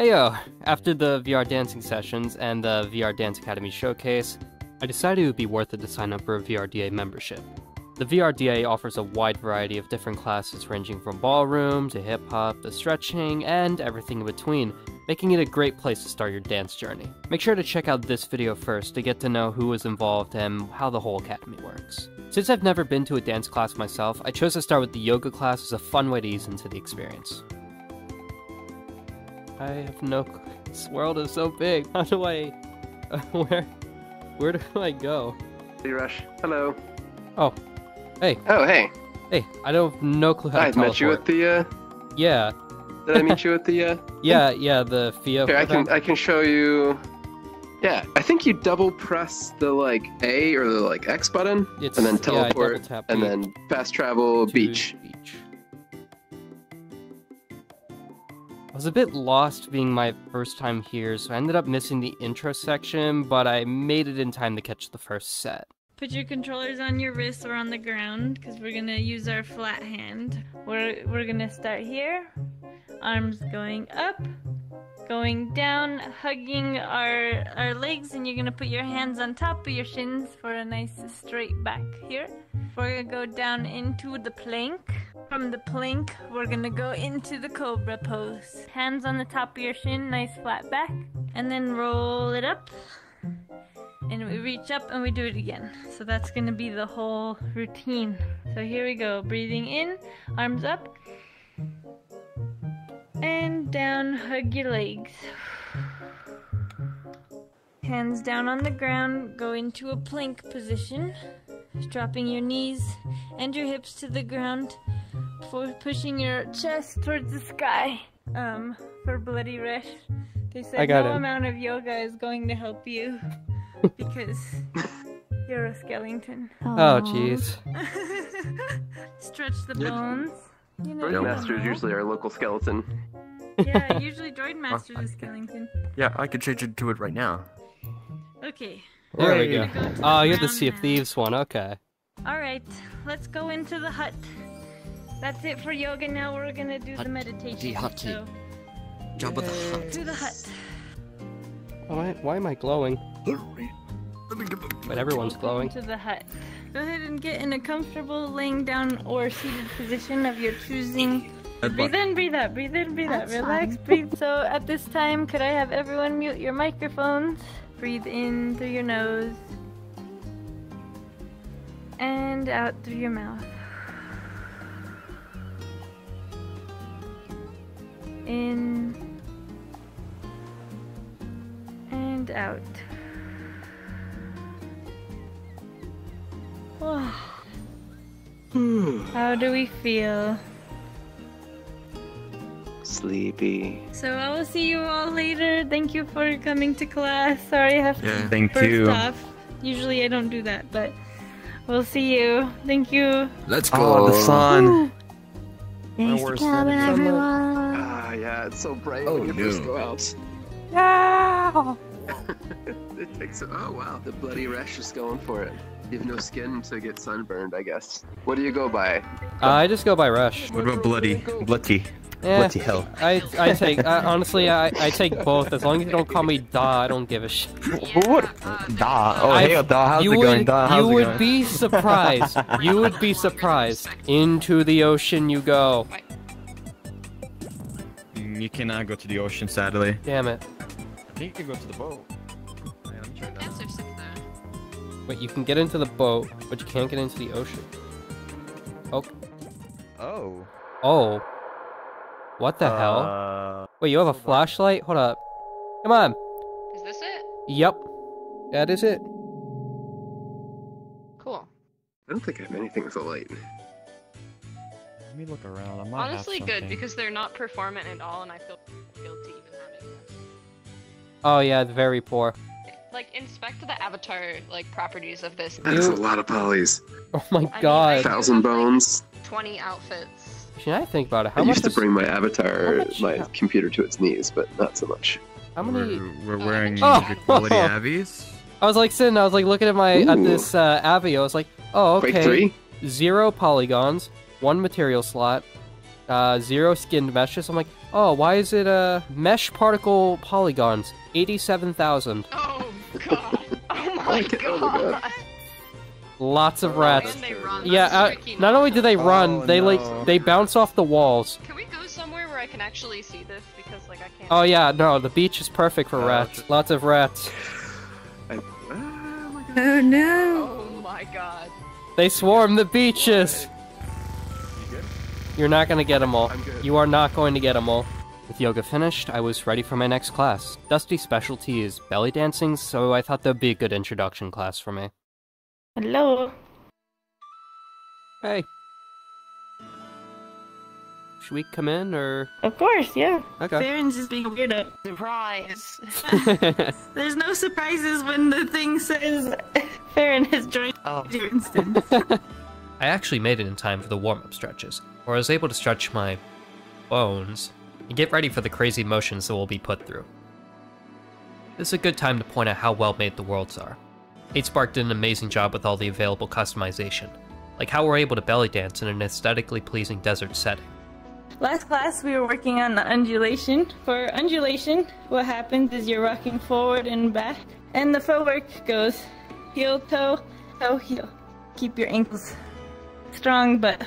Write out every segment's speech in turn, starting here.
Heyo! Uh, after the VR dancing sessions and the VR Dance Academy showcase, I decided it would be worth it to sign up for a VRDA membership. The VRDA offers a wide variety of different classes ranging from ballroom to hip hop to stretching and everything in between, making it a great place to start your dance journey. Make sure to check out this video first to get to know who is involved and how the whole academy works. Since I've never been to a dance class myself, I chose to start with the yoga class as a fun way to ease into the experience. I have no. This world is so big. How do I... where... Where do I go? Hey, Resh. Hello. Oh. Hey. Oh, hey. Hey, I don't have no clue how. I to met you at the, uh... Yeah. Did I meet you at the, uh... Yeah, yeah, the FIA. Here, I can. I can show you... Yeah, I think you double press the, like, A or the, like, X button, It's- and then yeah, teleport, tap and then fast travel beach. I was a bit lost being my first time here, so I ended up missing the intro section, but I made it in time to catch the first set. Put your controllers on your wrists or on the ground because we're gonna use our flat hand. We're, we're gonna start here. Arms going up, going down, hugging our, our legs, and you're gonna put your hands on top of your shins for a nice straight back here. We're gonna go down into the plank. From the plank, we're gonna go into the cobra pose. Hands on the top of your shin, nice flat back, and then roll it up and we reach up and we do it again. So that's gonna be the whole routine. So here we go. Breathing in, arms up, and down, hug your legs. Hands down on the ground, go into a plank position, dropping your knees and your hips to the ground, for pushing your chest towards the sky. Um, for Bloody Resh, they said I got no him. amount of yoga is going to help you because you're a skeleton. Oh, jeez. Stretch the bones. You know, Droid Master is usually our local skeleton. Yeah, usually Droid Master's a skeleton. Yeah, I could change it to it right now. Okay. There we go. Go Oh, you're the ground Sea of. Thieves one, okay. Alright, let's go into the hut. That's it for yoga. Now we're gonna do the Hut- meditation. hut- So, Jabba the Hutt. Do the hut. Why, why am I glowing? Let me get the... But everyone's glowing. To the hut. Go ahead and get in a comfortable laying down or seated position of your choosing. Breathe in, breathe out, breathe in, breathe out. That's Relax, fine. breathe. So at this time, could I have everyone mute your microphones? Breathe in through your nose. And out through your mouth. In. And out. How do we feel? Sleepy. So I will see you all later. Thank you for coming to class. Sorry I have to Yeah, Thank first you. off. Usually I don't do that, but we'll see you. Thank you. Let's oh, go. Oh, the sun. Thanks for coming, everyone. Ah, yeah, it's so bright Oh, when you first go out. it takes. Oh wow, the bloody Resh is going for it. You have no skin to get sunburned, I guess. What do you go by? Uh, I just go by Resh. What about bloody? Bloody. Eh, Bloody hell. I, I take, uh, honestly, I, I take both. As long as you don't call me Da, I don't give a shit. What? Da. Oh, I- hey, Da. How's you it would, going, Da? How's you it would going? be surprised. you would be surprised. Into the ocean you go. You cannot go to the ocean, sadly. Damn it. I think you can go to the boat. Yeah, let me try that. Are sick though. Wait, you can get into the boat, but you can't get into the ocean. Oh, Oh. oh. What the hell? Uh, Wait, you have a flashlight? Hold up. Come on. Is this it? Yep. That is it. Cool. I don't think I have anything with a light. Let me look around. I might have Honestly, good because they're not performant at all, and I feel guilty even having this. Oh yeah, it's very poor. Like, inspect the avatar like properties of this. That is a lot of polys. Oh my mean, god. I- Thousand have, like- bones. Twenty outfits. Should I think about it? How I much used to bring my avatar, much- my computer to its knees, but not so much. How many? We're, we're wearing Oh. good quality Avies. I was like sitting. I was like looking at my at this uh, Avi. I was like, oh Quake okay. 3? Zero polygons, one material slot, uh, zero skinned meshes. I'm like, Oh, why is it uh mesh particle polygons? 87,000. Oh god. Oh my Okay, oh my god. God. Lots of Oh, rats. And. Yeah, uh, not only do they run, Oh, they no. like they bounce off the walls. Can we go somewhere where I can actually see this? Because like I can't. Oh yeah, no, the beach is perfect for Oh, rats. okay. Lots of rats. I, my God. Oh no. Oh my god. They swarm the beaches. You good? You're not gonna get them all. I'm good. You are not going to get them all. With yoga finished, I was ready for my next class. Dusty's specialty is belly dancing, so I thought that'd be a good introduction class for me. Hello. Hey. Should we come in or Of course, yeah. okay? Farron's just being a weirdo. Surprise. There's no surprises when the thing says Farron has joined Oh. your instance. I actually made it in time for the warm-up stretches, where I was able to stretch my bones and get ready for the crazy motions that we'll be put through. This is a good time to point out how well made the worlds are. 8spark did an amazing job with all the available customization, like how we're able to belly dance in an aesthetically pleasing desert setting. Last class we were working on the undulation. For undulation, what happens is you're rocking forward and back, and the footwork goes heel, toe, toe, heel. Keep your ankles strong, but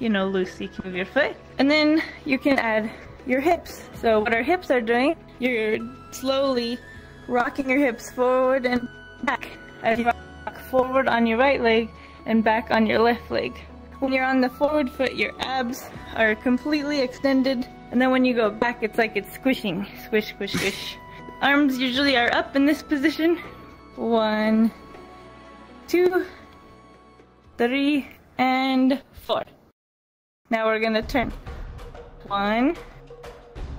you know, loose so you can move your foot. And then you can add your hips. So what our hips are doing, you're slowly rocking your hips forward and back as you rock forward on your right leg and back on your left leg. When you're on the forward foot, your abs are completely extended, and then when you go back, it's like it's squishing. Squish, squish, squish. Arms usually are up in this position. One, two, three, and four. Now we're gonna turn. One,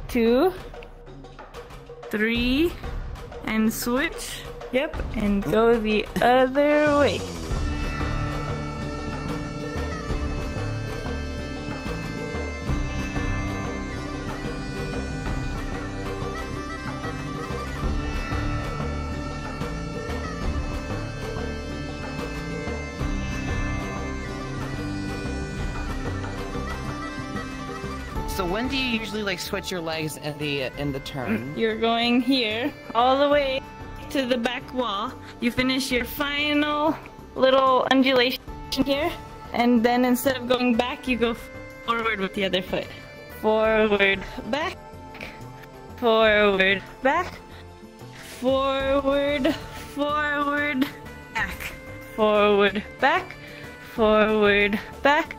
two, three, and switch. Yep, and go the other way. So when do you usually like switch your legs in the in the turn? You're going here, all the way to the back wall. You finish your final little undulation here, and then instead of going back, you go forward with the other foot. Forward, back, forward, back, forward, forward, back, forward, back, forward, back,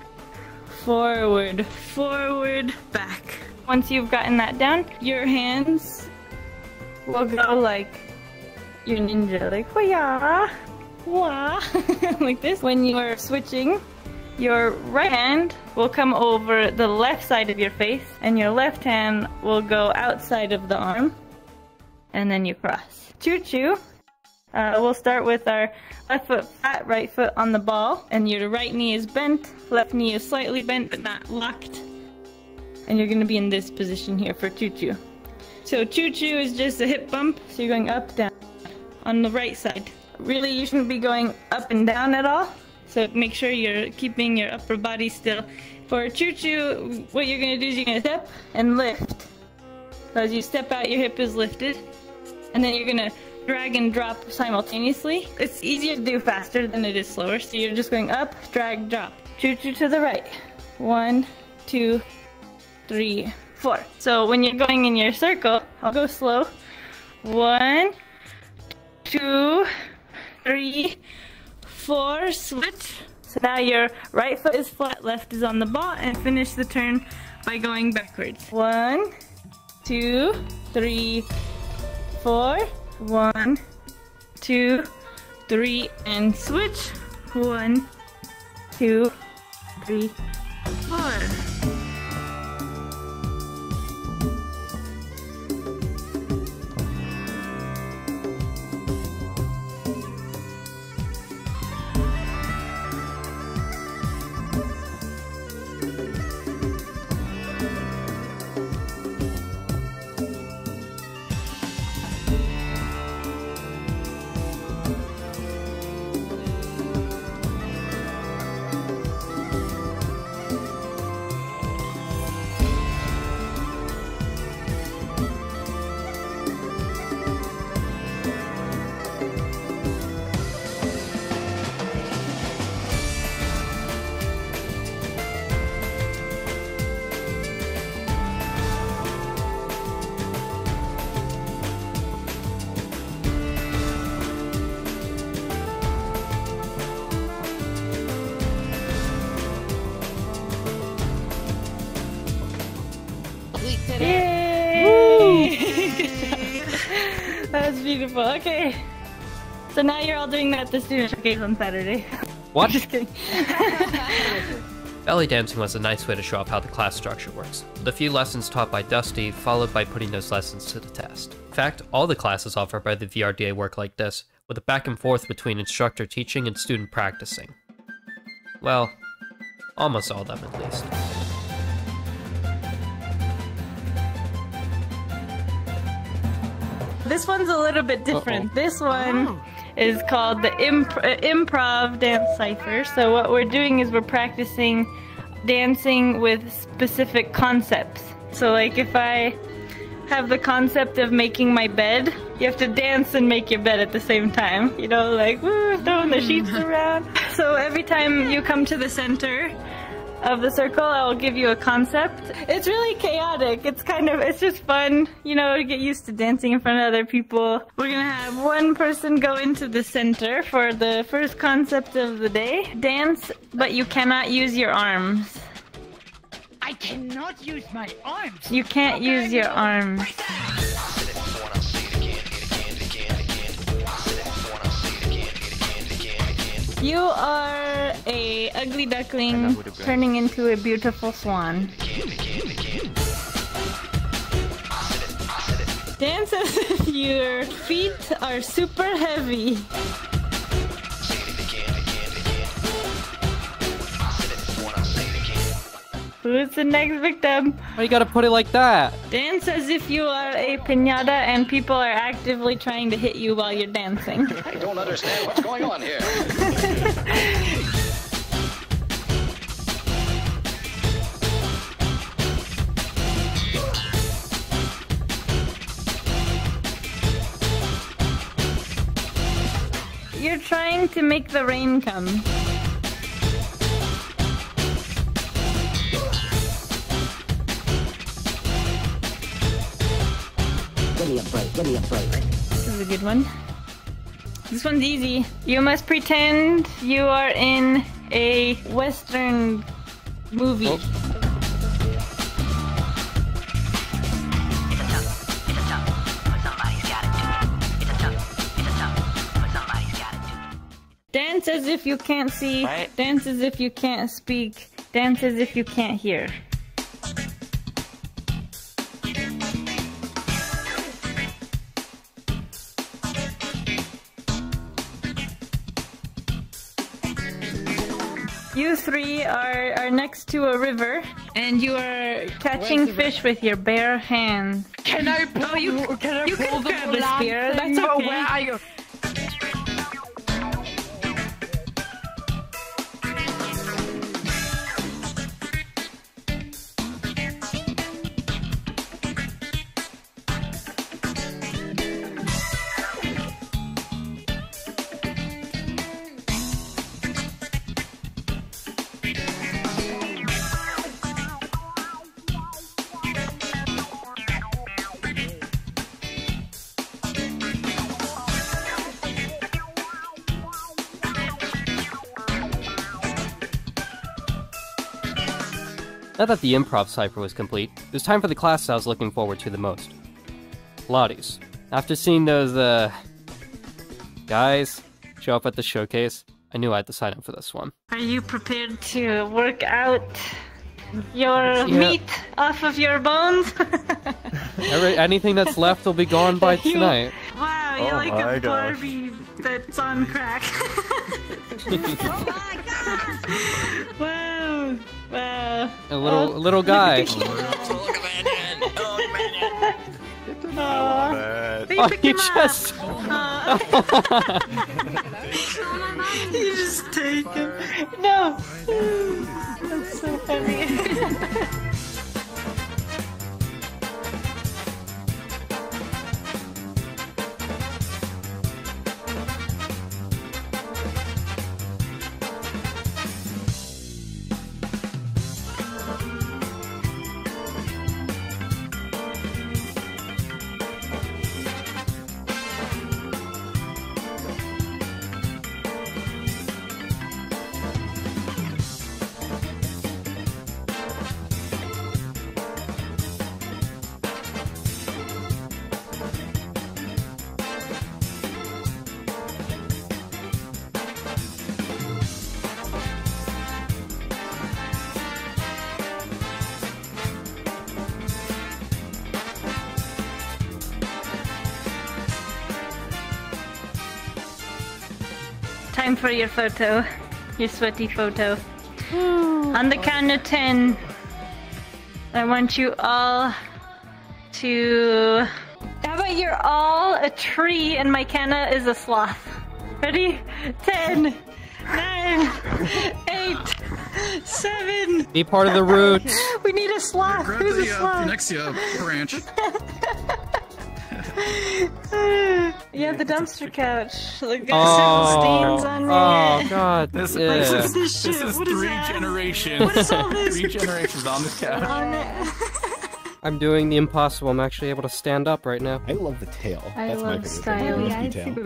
forward, forward, back. Once you've gotten that down, your hands will go like your ninja, like wah, wah, like this. When you're switching, your right hand will come over the left side of your face, and your left hand will go outside of the arm, and then you cross. Choo choo. Uh, we'll start with our left foot flat, right foot on the ball, and your right knee is bent, left knee is slightly bent but not locked. And you're gonna be in this position here for choo choo. So choo choo is just a hip bump, so you're going up, down on the right side. Really, you shouldn't be going up and down at all. So make sure you're keeping your upper body still. For choo choo, what you're gonna do is you're gonna step and lift. So as you step out, your hip is lifted, and then you're gonna drag and drop simultaneously. It's easier to do faster than it is slower, so you're just going up, drag, drop. Choo choo to the right. One, two, three, four. So when you're going in your circle, I'll go slow. One, two, three, four, switch. So now your right foot is flat, left is on the ball, and finish the turn by going backwards. One, two, three, four. One, two, three, and switch. One, two, three, four. Beautiful. Okay. So now you're all doing that at the student showcase on Saturday. What? Just kidding. Belly dancing was a nice way to show off how the class structure works, with a few lessons taught by Dusty, followed by putting those lessons to the test. In fact, all the classes offered by the VRDA work like this, with a back and forth between instructor teaching and student practicing. Well, almost all of them at least. This one's a little bit different. This one is called the imp- uh, improv dance cipher. So what we're doing is we're practicing dancing with specific concepts. So like if I have the concept of making my bed, you have to dance and make your bed at the same time. You know, like woo, throwing the sheets around. So every time you come to the center of the circle, I'll give you a concept. It's really chaotic. It's kind of, it's just fun, you know, to get used to dancing in front of other people. We're gonna have one person go into the center for the first concept of the day. Dance, but you cannot use your arms. I cannot use my arms. You can't use your arms. You are a ugly duckling turning into a beautiful swan. Dance as if your feet are super heavy. Who's the next victim? Why you gotta put it like that? Dance as if you are a pinata and people are actively trying to hit you while you're dancing. I don't understand what's going on here. You're trying to make the rain come. Break. Give me a break. This is a good one. This one's easy. You must pretend you are in a western movie. Oh. Dance as if you can't see. Right. Dance as if you can't speak. Dance as if you can't hear. Three are, are next to a river, and you are catching fish with your bare hands. Can I pull? Oh, you, can I you pull can the grab the spear. thing? That's okay. where are you? Now that the improv cipher was complete, it was time for the class I was looking forward to the most. Pilates. After seeing those, uh, guys show up at the showcase, I knew I had to sign up for this one. Are you prepared to work out your Yeah. meat off of your bones? Every, anything that's left will be gone by You- tonight. Wow, you're Oh like a gosh. Barbie that's on crack. Oh my god! wow, wow. A little, a little guy. Aw. They Oh, he just. Aw. you just take him. No. That's so funny. For your photo. Your sweaty photo. On the count of ten, I want you all to. How about you're all a tree and Mykenna is a sloth? Ready? Ten, nine, eight, seven. Be part of the roots. We need a sloth. Grab Who's a the, uh, sloth? next to branch. yeah, the dumpster couch. Look at Oh, stains on oh, me. oh god. This, yeah. this is, This this shit, is what is three that? generations. What is all this? Three generations on this couch. On it. I'm doing the impossible. I'm actually able to stand up right now. I love the tail. I That's my love favorite. style. thing. The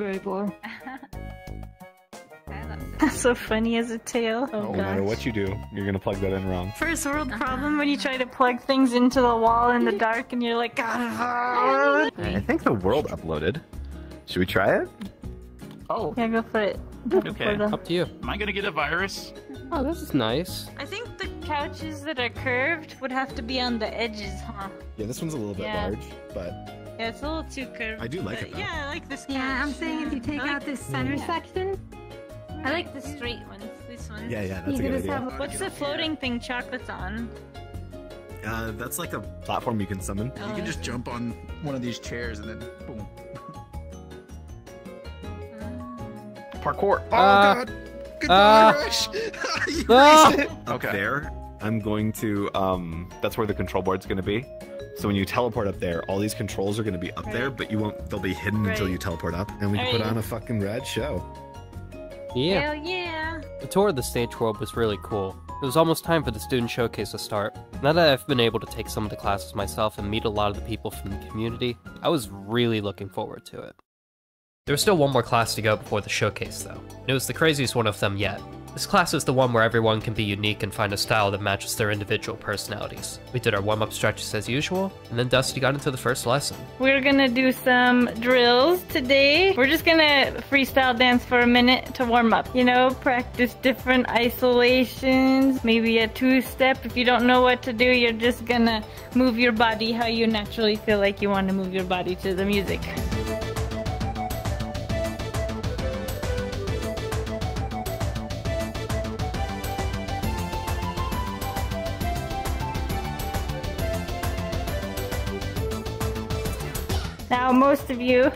Yeah, rusty it's tail. super variable. so funny as a tail. Oh, No matter what you do, you're gonna plug that in wrong. First world problem when you try to plug things into the wall in the dark and you're like, ah. I think the world uploaded. Should we try it? Oh, Yeah, go for it. Go Okay. the- Up to you. am I gonna get a virus? Oh, this is nice. I think the couches that are curved would have to be on the edges, huh? Yeah, this one's a little bit Yeah. large, but Yeah, it's a little too curved. I do like but it, though. Yeah, I like this couch. Yeah, I'm saying if you take like out this center Yeah. section, I like the straight ones. These ones. yeah, yeah, that's you a good idea. have What's the floating thing chocolate's on? Uh, that's like a platform you can summon. You can just jump on one of these chairs and then boom. Parkour. Oh Uh, god! Goodbye, uh, Resh! you raised it! Up Okay. there, I'm going to. Um, that's where the control board's gonna be. So when you teleport up there, all these controls are gonna be up there, but you won't. They'll be hidden until you teleport up, and we can put on a fucking rad show. Yeah. Hell yeah! The tour of the stage world was really cool. It was almost time for the student showcase to start. Now that I've been able to take some of the classes myself and meet a lot of the people from the community, I was really looking forward to it. There was still one more class to go before the showcase, though. and It was the craziest one of them yet. This class is the one where everyone can be unique and find a style that matches their individual personalities. We did our warm-up stretches as usual, and then Dusty got into the first lesson. We're gonna do some drills today. We're just gonna freestyle dance for a minute to warm up. You know, practice different isolations, maybe a two step. If you don't know what to do, you're just gonna move your body how you naturally feel like you want to move your body to the music. Most of you,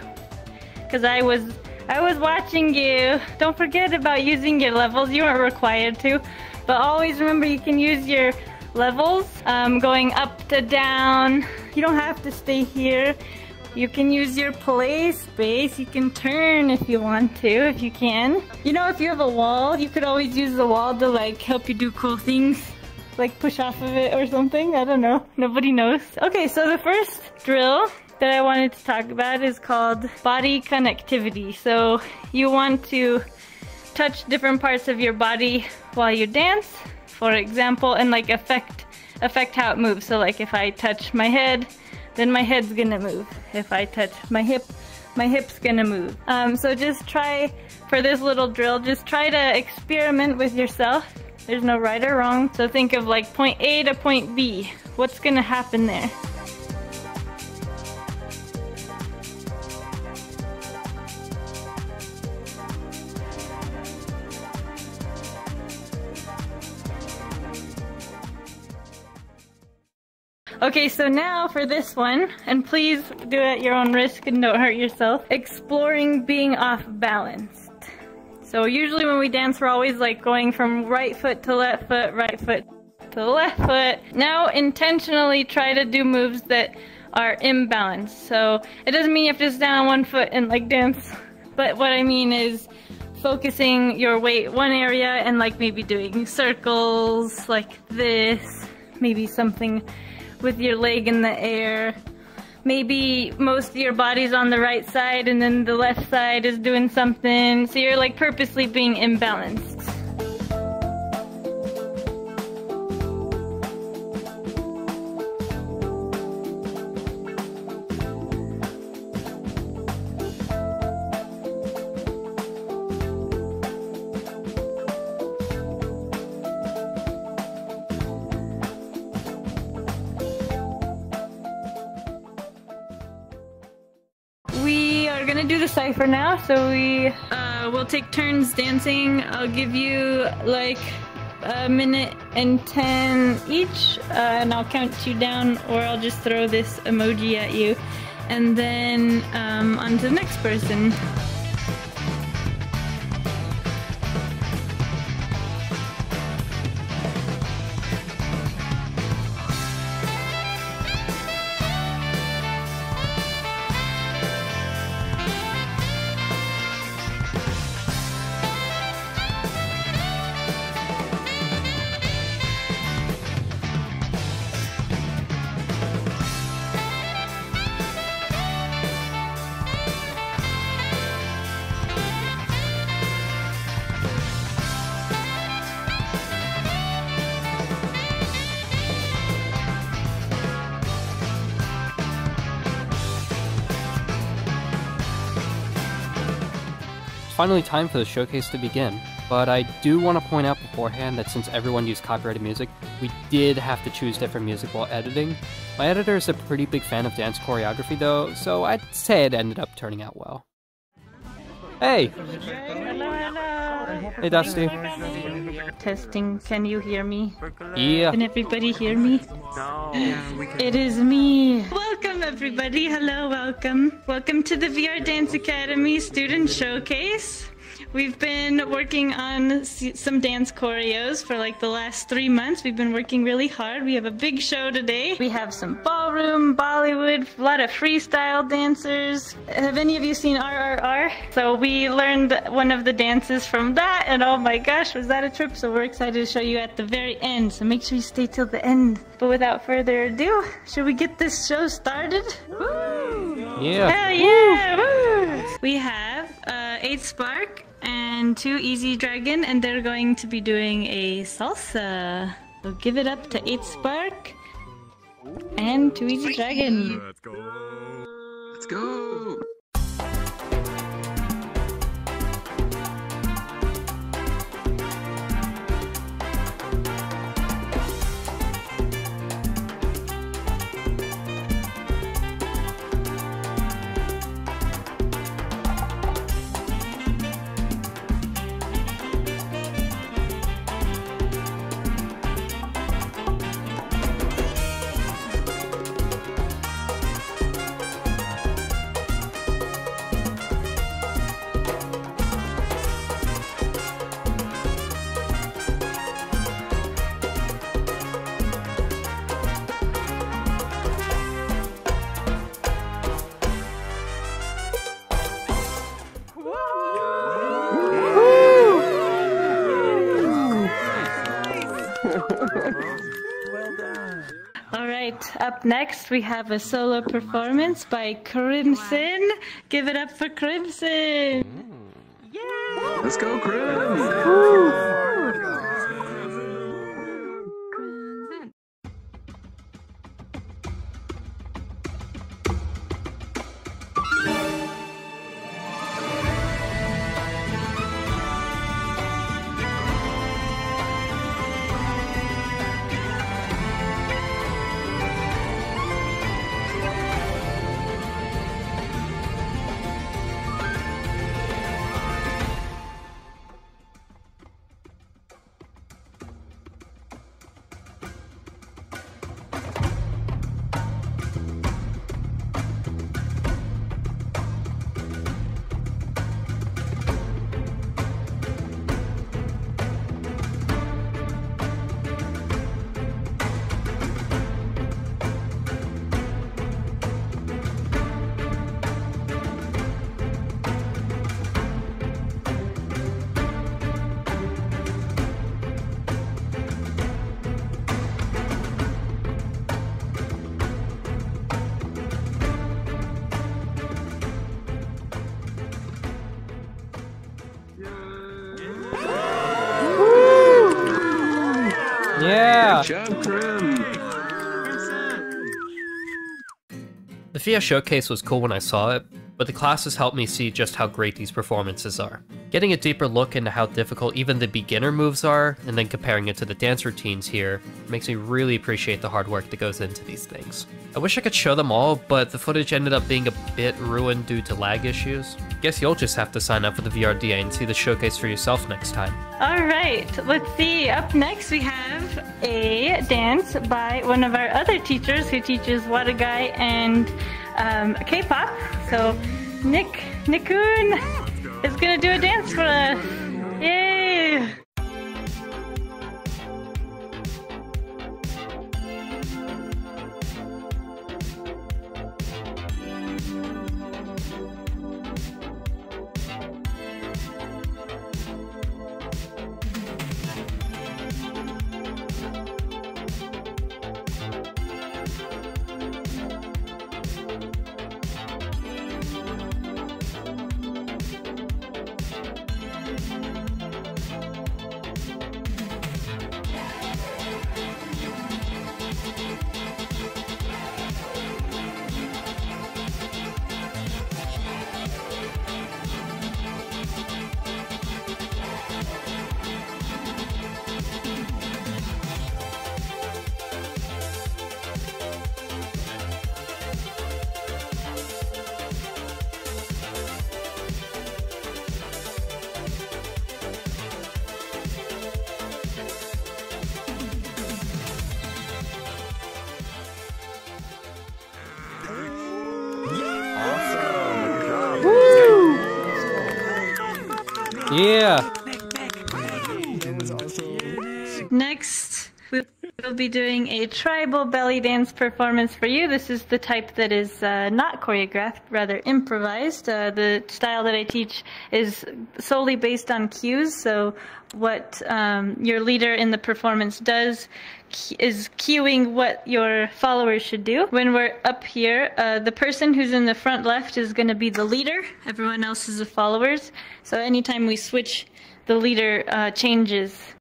because I was I was watching you. Don't forget about using your levels. You aren't required to, but always remember you can use your levels um, going up to down. You don't have to stay here. You can use your play space. You can turn if you want to, if you can. You know, if you have a wall, you could always use the wall to like help you do cool things. Like push off of it or something. I don't know. Nobody knows. Okay, so the first drill that I wanted to talk about is called body connectivity. So you want to touch different parts of your body while you dance, for example, and like affect affect how it moves. So like if I touch my head, then my head's gonna move. If I touch my hip, my hip's gonna move. Um, so just try for this little drill, just try to experiment with yourself. There's no right or wrong. So think of like point A to point B. What's gonna happen there? Okay, so now for this one, and please do it at your own risk and don't hurt yourself. Exploring being off balanced. So usually when we dance, we're always like going from right foot to left foot, right foot to left foot. Now intentionally try to do moves that are imbalanced. So it doesn't mean you have to stand on one foot and like dance, but what I mean is focusing your weight one area and like maybe doing circles like this, maybe something with your leg in the air. Maybe most of your body's on the right side and then the left side is doing something. So you're like purposely being imbalanced. Cipher now, so we So we'll take turns dancing. I'll give you like a minute and 10 each, uh, and I'll count you down, or I'll just throw this emoji at you. And then um, on to the next person. Finally time for the showcase to begin, but I do want to point out beforehand that since everyone used copyrighted music, we did have to choose different music while editing. My editor is a pretty big fan of dance choreography though, so I'd say it ended up turning out well. Hey! Hello, hello. Hey Dusty. Testing, can you hear me? Yeah. Can everybody hear me? No. It is me. Welcome, everybody. Hello, welcome. Welcome to the VR Dance Academy Student Showcase. We've been working on some dance choreos for like the last three months. We've been working really hard. We have a big show today. We have some ballroom, Bollywood, a lot of freestyle dancers. Have any of you seen RRR? So we learned one of the dances from that, and oh my gosh, was that a trip? So we're excited to show you at the very end. So make sure you stay till the end. But without further ado, should we get this show started? Yeah. Hell yeah! Woo! We have uh, 8 Spark and 2 Easy Dragon, and they're going to be doing a salsa. So give it up to 8 Spark and 2 Easy Dragon. Let's go. All right, up next we have a solo performance by Crimson. Give it up for Crimson. Let's go, Crim. VR showcase was cool when I saw it, but the classes helped me see just how great these performances are. Getting a deeper look into how difficult even the beginner moves are, and then comparing it to the dance routines here, makes me really appreciate the hard work that goes into these things. I wish I could show them all, but the footage ended up being a bit ruined due to lag issues. Guess you'll just have to sign up for the VRDA and see the showcase for yourself next time. All right, let's see. Up next, we have a dance by one of our other teachers who teaches Wadagai and um, K-pop. So, Nick Nikun is gonna do a dance for us. Yay! Yeah! Next, we'll be doing a tribal belly dance performance for you. This is the type that is uh, not choreographed, rather improvised. Uh, the style that I teach is solely based on cues, so what um, your leader in the performance does is cueing what your followers should do. When we're up here, uh, the person who's in the front left is going to be the leader. Everyone else is the followers. So anytime we switch, the leader uh, changes.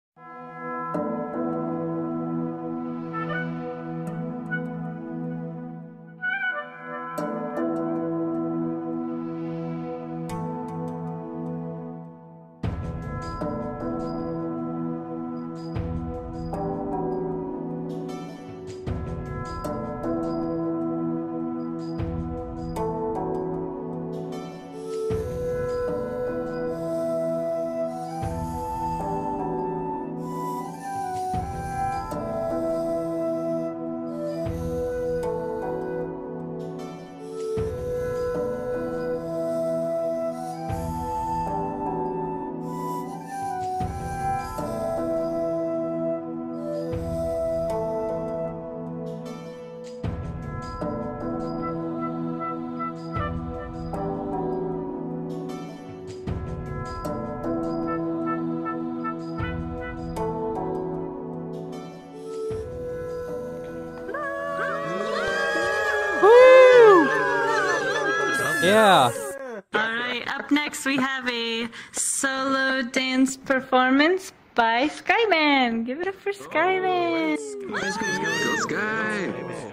Yeah! Alright, up next we have a solo dance performance by Skyman. Give it up for Skyman. Let's Go Sky!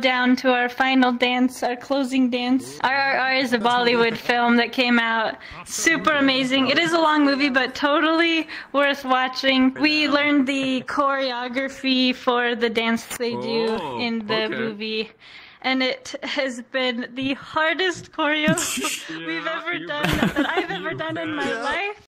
Down to our final dance, our closing dance. RRR is a Bollywood film that came out super amazing. It is a long movie, but totally worth watching. We learned the choreography for the dance they do Oh, in the okay. movie. And it has been the hardest choreo we've ever done, that I've ever done in my life.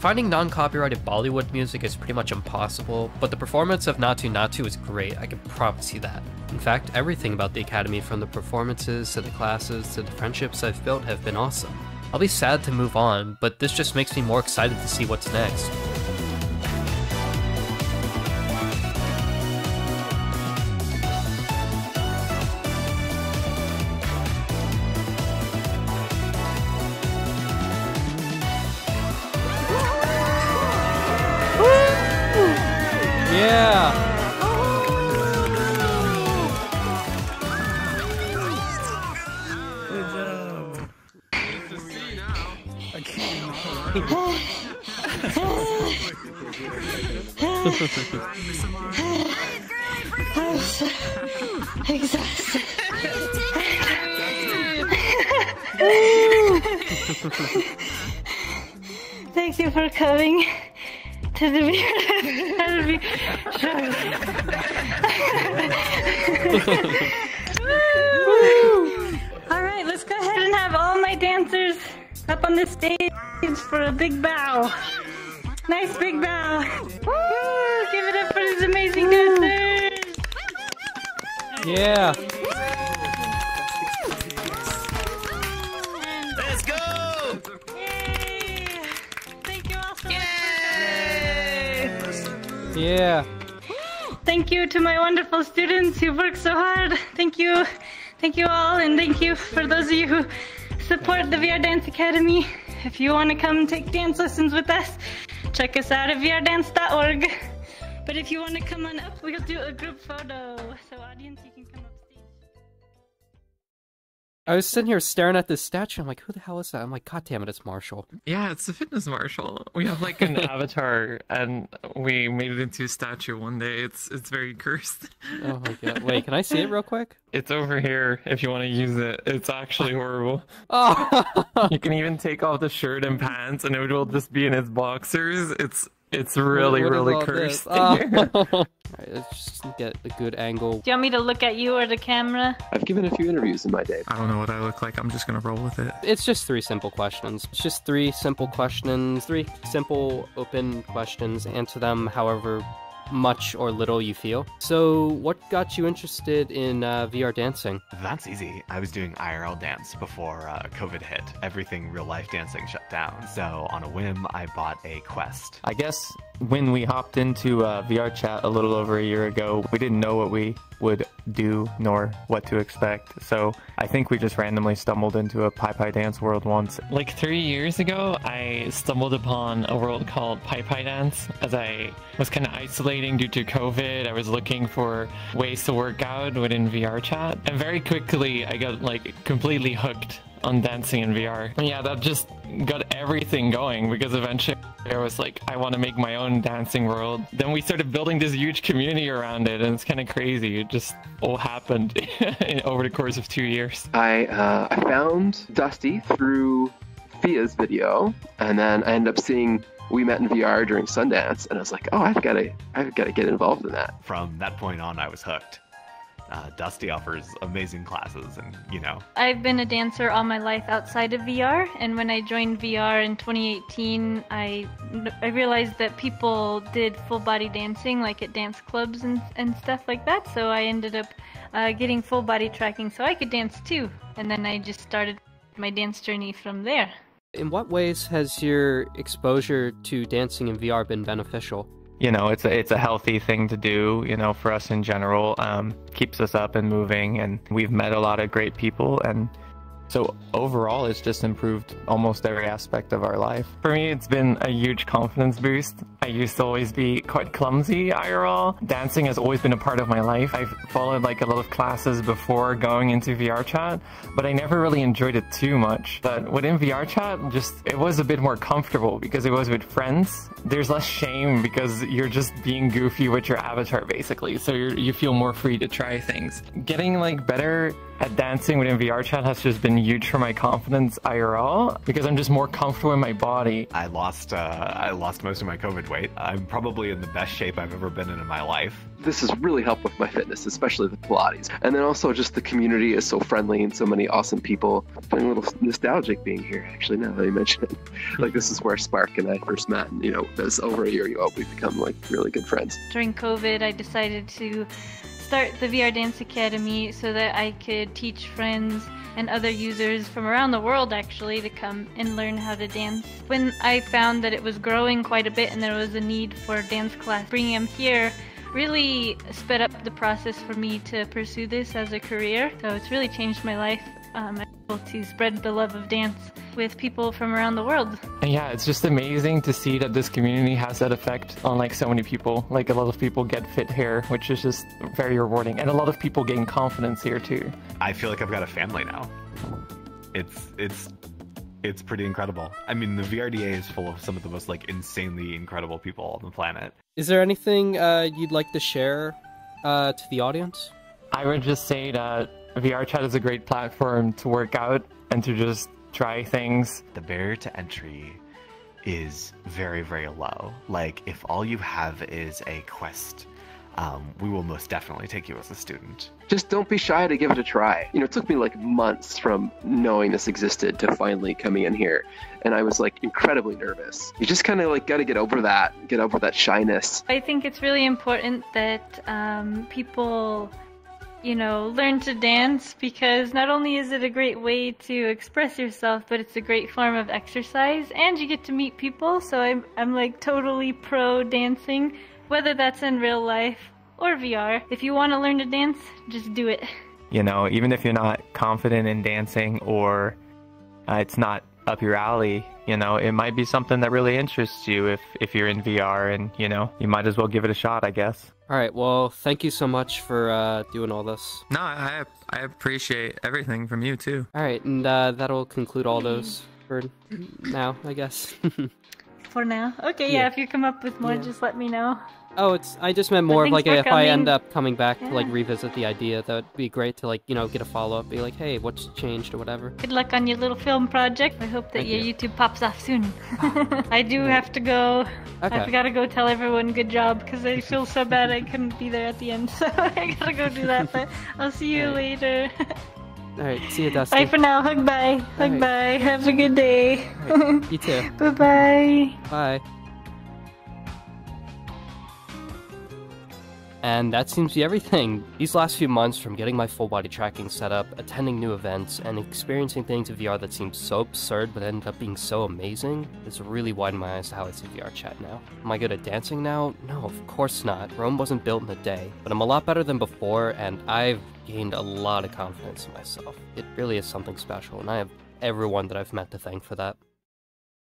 Finding non-copyrighted Bollywood music is pretty much impossible, but the performance of Naatu Naatu is great, I can promise you that. In fact, everything about the Academy from the performances to the classes to the friendships I've built have been awesome. I'll be sad to move on, but this just makes me more excited to see what's next. Yeah! Thank you to my wonderful students who worked so hard. Thank you. Thank you all, and thank you for those of you who support the VR Dance Academy. If you want to come take dance lessons with us, check us out at vrdance.org. But if you want to come on up, we'll do a group photo. So, audience, you can come up. I was sitting here staring at this statue, I'm like, who the hell is that? I'm like, god damn it, it's Marshall. Yeah, it's the Fitness Marshall. We have like an avatar, and we made it into a statue one day. It's it's very cursed. Oh my god. Wait, can I see it real quick? It's over here if you want to use it. It's actually horrible. Oh! you can even take off the shirt and pants, and it will just be in its boxers. It's it's really What is really cursed. Oh. Alright, let's just get a good angle. Do you want me to look at you or the camera? I've given a few interviews in my day. I don't know what I look like. I'm just gonna roll with it. It's just three simple questions. It's just three simple questions, three simple open questions. Answer them however much or little you feel. So, what got you interested in uh, VR dancing? That's easy. I was doing IRL dance before uh, COVID hit. Everything real life dancing shut down. So, on a whim, I bought a Quest. I guess when we hopped into uh, VR chat a little over a year ago, we didn't know what we would do nor what to expect. So I think we just randomly stumbled into a Pi Dance world once. Like three years ago, I stumbled upon a world called Pi Dance. As I was kind of isolating due to COVID, I was looking for ways to work out within VR chat. And very quickly, I got like completely hooked on dancing in VR. And yeah, that just got everything going because eventually I was like, I want to make my own dancing world. Then we started building this huge community around it, and it's kind of crazy. It just all happened over the course of two years. I uh, I found Dusty through Fia's video, and then I ended up seeing we met in VR during Sundance, and I was like, oh, I've got to I've got to get involved in that. From that point on, I was hooked. Uh, Dusty offers amazing classes, and you know, I've been a dancer all my life outside of VR, and when I joined VR in 2018, I, I realized that people did full body dancing, like at dance clubs and, and stuff like that. So I ended up uh, getting full body tracking so I could dance too. And then I just started my dance journey from there. In what ways has your exposure to dancing in VR been beneficial? You know, it's a, it's a healthy thing to do, you know, for us in general. Um, keeps us up and moving, and we've met a lot of great people, and So overall, it's just improved almost every aspect of our life. For me, it's been a huge confidence boost. I used to always be quite clumsy IRL. Dancing has always been a part of my life. I've followed like a lot of classes before going into VR chat, but I never really enjoyed it too much. But within VR chat, just it was a bit more comfortable because it was with friends. There's less shame because you're just being goofy with your avatar basically, so you feel more free to try things. Getting like better at dancing within VR chat has just been huge for my confidence IRL because I'm just more comfortable in my body. I lost uh, I lost most of my COVID weight. I'm probably in the best shape I've ever been in in my life. This has really helped with my fitness, especially the Pilates. And then also just the community is so friendly and so many awesome people. Feeling a little nostalgic being here, actually, now that you mention it. Like this is where Spark and I first met. And, you know, it was over a year ago. We've become like really good friends. During COVID, I decided to start the VR Dance Academy so that I could teach friends and other users from around the world actually to come and learn how to dance. When I found that it was growing quite a bit and there was a need for dance class, bringing them here really sped up the process for me to pursue this as a career. So it's really changed my life. Um, to spread the love of dance with people from around the world. And yeah, it's just amazing to see that this community has that effect on like so many people. Like a lot of people get fit here, which is just very rewarding. And a lot of people gain confidence here too. I feel like I've got a family now. It's it's it's pretty incredible. I mean, the VRDA is full of some of the most like insanely incredible people on the planet. Is there anything uh, you'd like to share uh, to the audience? I would just say that VR chat is a great platform to work out and to just try things. The barrier to entry is very, very low. Like, if all you have is a quest, um, we will most definitely take you as a student. Just don't be shy to give it a try. You know, it took me like months from knowing this existed to finally coming in here. And I was like incredibly nervous. You just kind of like got to get over that, get over that shyness. I think it's really important that um, people you know, learn to dance because not only is it a great way to express yourself, but it's a great form of exercise and you get to meet people. So I'm, I'm like totally pro dancing, whether that's in real life or VR. If you want to learn to dance, just do it. You know, even if you're not confident in dancing or uh, it's not up your alley, you know, it might be something that really interests you if, if you're in VR and, you know, you might as well give it a shot, I guess. All right. Well, thank you so much for uh, doing all this. No, I I appreciate everything from you too. All right, and uh, that'll conclude all those for now, I guess. for now, okay. Yeah, Yeah. if you come up with more, Yeah. just let me know. Oh, it's I just meant more of like if I end up coming back to like revisit the idea, that would be great to like you know get a follow up, be like, hey, what's changed or whatever. Good luck on your little film project. I hope that Thank your you. YouTube pops off soon. I do have to go. Okay. I've got to go tell everyone good job because I feel so bad I couldn't be there at the end. So I gotta go do that. But I'll see you later. All right, see you, Dusty. Bye for now. Hug bye. Hug Alright. bye. Have a good day. You too. Bye bye bye. And that seems to be everything. These last few months, from getting my full body tracking set up, attending new events, and experiencing things in VR that seemed so absurd but ended up being so amazing, has really widened my eyes to how I see VR chat now. Am I good at dancing now? No, of course not. Rome wasn't built in a day, but I'm a lot better than before, and I've gained a lot of confidence in myself. It really is something special, and I have everyone that I've met to thank for that.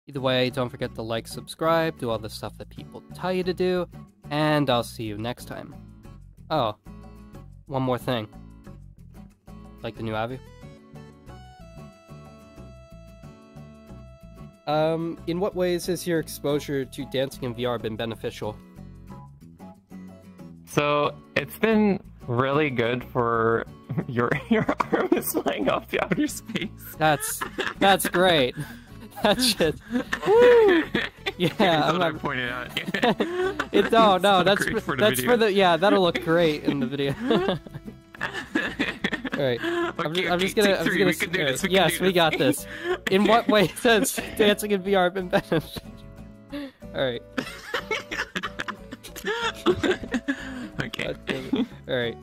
Either way, don't forget to like, subscribe, do all the stuff that people tell you to do, and I'll see you next time. Oh, one more thing. Like the new Avi? Um, in what ways has your exposure to dancing in VR been beneficial? So it's been really good for your your arm is flying off the outer space. That's that's great. That shit. Woo! Yeah, I'm not. pointing out. It, no, no, that's for the that's video. for the yeah. That'll look great in the video. All right, I'm, Okay, just, I'm just gonna. I'm just gonna we can do this, we yes, do we this. got this. In what way has dancing in VR been beneficial? All right. okay. All right.